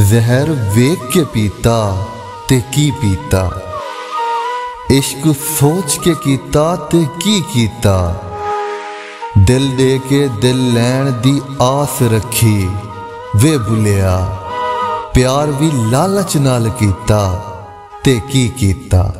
जहर वेग के पीता, ते की पीता। इश्क सोच के कीता, ते की कीता। दिल दे के दिल लैन दी आस रखी, वे भुलिया प्यार भी लालच नाल कीता, ते की कीता।